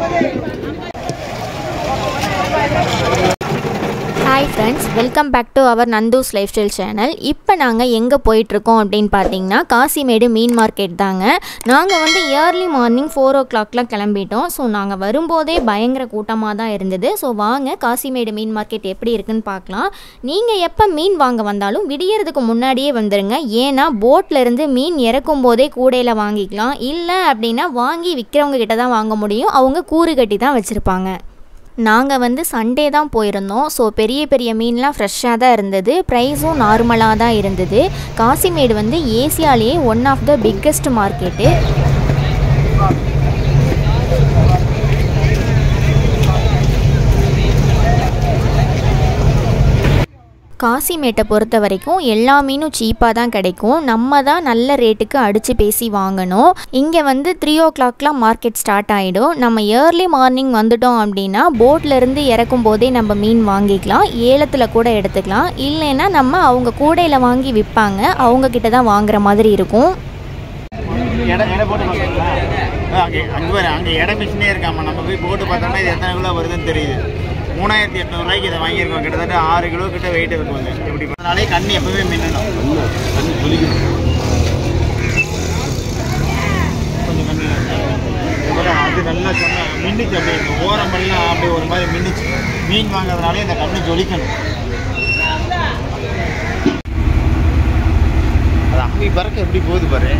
Everybody! Hi friends welcome back to our Nandhu's lifestyle channel இப்போ நாங்கள் எங்கே போயிட்டுருக்கோம் அப்படின்னு பார்த்தீங்கன்னா காசிமேடு மீன் மார்க்கெட் தாங்க. நாங்கள் வந்து இயர்லி மார்னிங் ஃபோர் ஓ கிளாக்லாம் கிளம்பிட்டோம். ஸோ நாங்கள் வரும்போதே பயங்கர கூட்டமாக தான் இருந்தது. ஸோ வாங்க காசிமேடு மீன் மார்க்கெட் எப்படி இருக்குன்னு பார்க்கலாம் நீங்கள் எப்போ மீன் வாங்க வந்தாலும் விடியறதுக்கு முன்னாடியே வந்துடுங்க ஏன்னா போட்டில் இருந்து மீன் இறக்கும் போதே கூடையில் வாங்கிக்கலாம். இல்லை அப்படின்னா வாங்கி விற்கிறவங்க கிட்ட தான் வாங்க முடியும். அவங்க கூறு கட்டி தான் வச்சுருப்பாங்க. நாங்கள் வந்து சண்டே தான் போயிருந்தோம். ஸோ பெரிய பெரிய மீன்லாம் ஃப்ரெஷ்ஷாக தான் இருந்தது. ப்ரைஸும் நார்மலாக தான் இருந்தது. காசிமேடு வந்து ஏசியாலேயே one of the biggest market காசிமேட்டை பொறுத்த வரைக்கும் எல்லா மீனும் சீப்பாக தான் கிடைக்கும். நம்ம தான் நல்ல ரேட்டுக்கு அடித்து பேசி வாங்கணும். இங்கே வந்து த்ரீ ஓ கிளாக்லாம் மார்க்கெட் ஸ்டார்ட் ஆகிடும் நம்ம ஏர்லி மார்னிங் வந்துட்டோம் அப்படின்னா போட்லேருந்து இறக்கும் போதே நம்ம மீன் வாங்கிக்கலாம். ஏலத்தில் கூட எடுத்துக்கலாம். இல்லைன்னா நம்ம அவங்க கூடையில் வாங்கி விற்பாங்க. அவங்க கிட்ட தான் வாங்குற மாதிரி இருக்கும். அங்கே அங்கே அங்கே இடம் மிஷினே இருக்காமா நம்ம போய் போட்டு பார்த்தோம்னா இது எத்தனை கிலோ வருதுன்னு தெரியுது. மூணாயிரத்தி எட்நூறுவாய்க்கு இதை வாங்கியிருக்கோம். கிட்டத்தட்ட ஆறு கிலோ கிட்ட வெயிட் இருக்கும் இப்படி பண்ணாலே கண்ணு எப்பவுமே மின்னணும். கொஞ்சம் கண்ணு அது நல்லா சொன்ன மின்னுச்சு அப்படியே. ஓரம் ஓரமெல்லாம் அப்படி ஒரு மாதிரி மின்னுச்சு. மீன் வாங்குறதுனாலே இந்த கண்ணு ஜொலிக்கணும். அது அம்மி பறக்க எப்படி போகுது பாரு.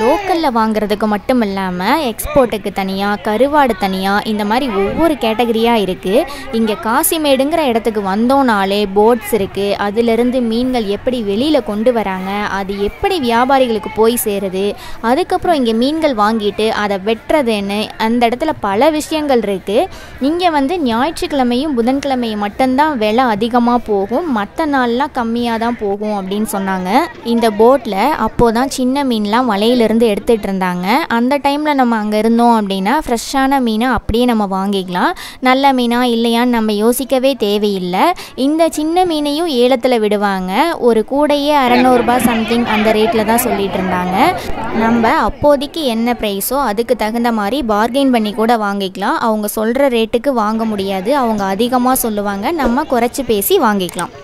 லோக்கலில் வாங்குறதுக்கு மட்டும் இல்லாமல் எக்ஸ்போர்ட்டுக்கு தனியாக கருவாடு தனியாக இந்த மாதிரி ஒவ்வொரு கேட்டகரியாக இருக்குது இங்கே காசிமேடுங்கிற இடத்துக்கு வந்தோனாலே போட்ஸ் இருக்குது அதிலிருந்து மீன்கள் எப்படி வெளியில் கொண்டு வராங்க அது எப்படி வியாபாரிகளுக்கு போய் சேருது அதுக்கப்புறம் இங்கே மீன்கள் வாங்கிட்டு அதை வெட்டுறதுன்னு அந்த இடத்துல பல விஷயங்கள் இருக்குது இங்கே வந்து ஞாயிற்றுக்கிழமையும் புதன்கிழமையும் மட்டும்தான் விலை அதிகமாக போகும். மற்ற நாள்லாம் கம்மியாக தான் போகும் அப்படின்னு சொன்னாங்க. இந்த போட்டில் அப்போது தான் சின்ன மீன்லாம் வலையிலிருந்து எடுத்துகிட்டு இருந்தாங்க. அந்த டைமில் நம்ம அங்கே இருந்தோம் அப்படின்னா ஃப்ரெஷ்ஷான மீனை அப்படியே நம்ம வாங்கிக்கலாம். நல்ல மீனா இல்லையான்னு நம்ம யோசிக்கவே தேவையில்லை. இந்த சின்ன மீனையும் ஏலத்தில் விடுவாங்க. ஒரு கூடையே அறநூறுபா சம்திங் அந்த ரேட்டில் தான் சொல்லிட்டு இருந்தாங்க. நம்ம அப்போதைக்கு என்ன ப்ரைஸோ அதுக்கு தகுந்த மாதிரி பார்கெயின் பண்ணி கூட வாங்கிக்கலாம். அவங்க சொல்கிற ரேட்டுக்கு வாங்க முடியாது. அவங்க அதிகமாக சொல்லுவாங்க. நம்ம குறைச்சி பேசி வாங்கிக்கலாம்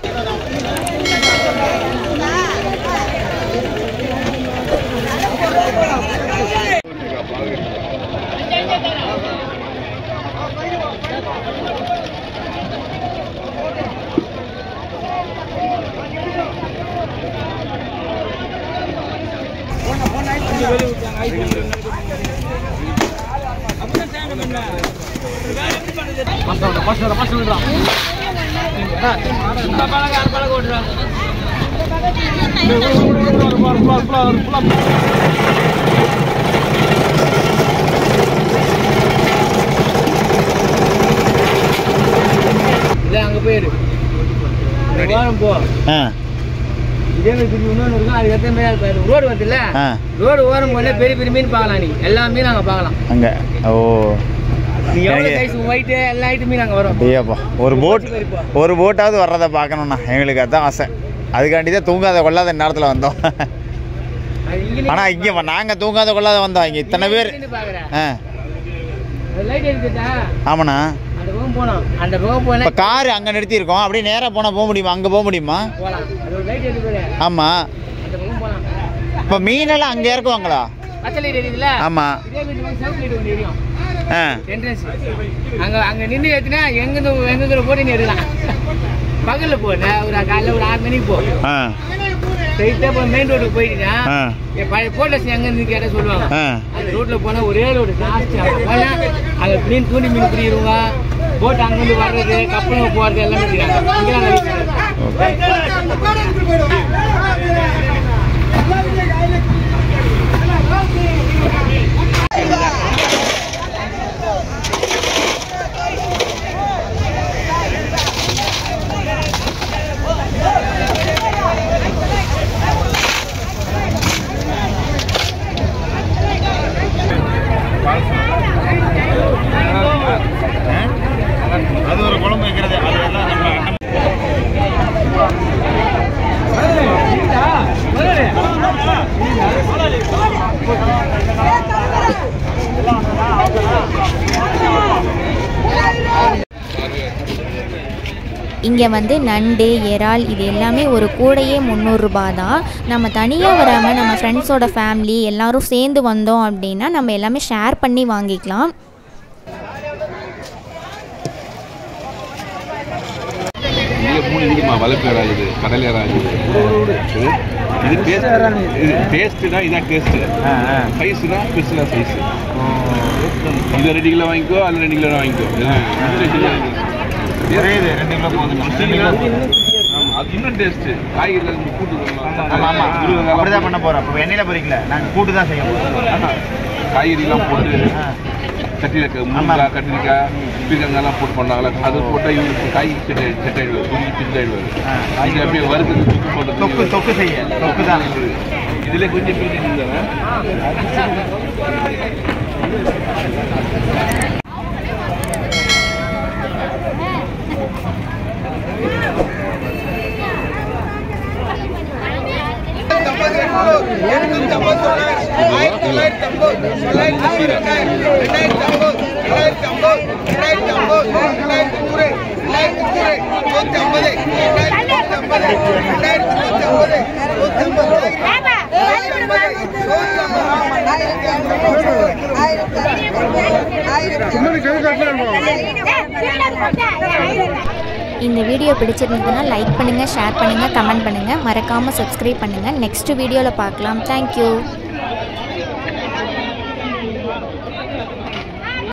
இல்லை அங்கே போயிடு வாரம் போ. ஆ. இதே மாதிரி இன்னொன்று இருக்கும் அதுக்கு ஏற்ற மாதிரி ரோடு வருதுல்ல? ரோடு ஓரம் போல பெரிய பெரிய மீன் பார்க்கலாம் நீ எல்லா மீனும் அங்கே பார்க்கலாம். அங்கே. ஓ. மீன் ஒரு போட் ஒரு போட்டாவது வர்றதை பார்க்கணுண்ணா எங்களுக்கு அதான் ஆசை. அதுக்காண்டி தான் தூங்காத கொள்ளாத நேரத்தில் வந்தோம். ஆனால் இங்கே நாங்கள் தூங்காத கொள்ளாத வந்தோம். இங்கே இத்தனை பேர். ஆ. ஆமாண்ணா. அந்த பக்கம் போனா கார் அங்கே நிறுத்தியிருக்கோம். அப்படியே நேராக போனால் போக முடியுமா? அங்கே போக முடியுமா? போகலாம் இப்போ மீனெல்லாம் அங்கே இறக்குவாங்களா? பச்சை லைட் எரியுதுல்ல ஆமாம் இதே வீட்டு வந்து சவுத் லைட் ஒன்று எரியும் ஆ. என்ட்ரன்ஸ் அங்கே அங்கே நின்று ஏற்றினா எங்கேருந்து எங்கேங்கிற போட்டு நீ எடுக்கலாம். பகல்ல போன ஒரு காலைல ஒரு ஆறு மணிக்கு போ. ஸ்ட்ரைட்டா இப்போ மெயின் ரோடுக்கு போயிட்டீங்கன்னா பழைய போலீஸ் எங்க இருந்து கேட்ட சொல்லுவாங்க. அந்த ரோட்ல போனா ஒரே ரோடு ஜாஸ்தி போனா அங்க மீன் தூண்டி மீன் பிடிக்கிறவங்க போட் அங்கிருந்து வர்றது கப்பலுங்க போறது எல்லாமே இருக்காங்க இங்கெல்லாம் நிறைய பேர் இருக்காங்க. அது ஒரு குழம்பு வைக்கிறது அது எல்லாம் நம்ம அண்ணன் இங்கே வந்து நண்டு இறால் இது எல்லாமே ஒரு கூடையே முந்நூறுரூபா தான் நம்ம தனியாக வராமல் நம்ம ஃப்ரெண்ட்ஸோட ஃபேமிலி எல்லாரும் சேர்ந்து வந்தோம் அப்படின்னா நம்ம எல்லாமே ஷேர் பண்ணி வாங்கிக்கலாம். இங்கே மூணு இருக்குமா வளர்ப்பு இறாகுது கடல் இறாகுது இது. இது டேஸ்ட் இது டேஸ்ட்டுனா இதான் டேஸ்ட்டு சைஸுனா பெருசுனா சைஸு இது ரெண்டு கிலோ வாங்கிக்கோ அதில் ரெண்டு கிலோ வாங்கிக்கோ. இது ரெண்டு கிலோ போதும். ஆமாம் இன்னும் டேஸ்ட்டு காய்கறியில் நம்ம கூட்டு ஆமா ஆமா. அப்படிதான் பண்ண போறோம். இப்போ எண்ணெயில பொரிக்கல. நாங்க கூட்டு தான் செய்ய போறோம். காய்கறிலாம் போட்டு கத்திரிக்காய் முருங்காய் கத்திரிக்காய் பீர்க்கங்காய்லாம் போட்டு பண்ணாங்களா? அது போட்டால் இவருக்கு காய் செட் செட் ஆகிடுவார் துணி அப்படியே வறுத்து தொக்கு போட்டு தொக்கு தொக்கு செய்ய. தொக்கு தான். இதில் கொஞ்சம் இந்த வீடியோ பிடிச்சிருந்ததுன்னா லைக் பண்ணுங்கள் ஷேர் பண்ணுங்கள் கமெண்ட் பண்ணுங்கள் மறக்காமல் சப்ஸ்கிரைப் பண்ணுங்கள் நெக்ஸ்ட் வீடியோவில் பார்க்கலாம். தேங்க்யூ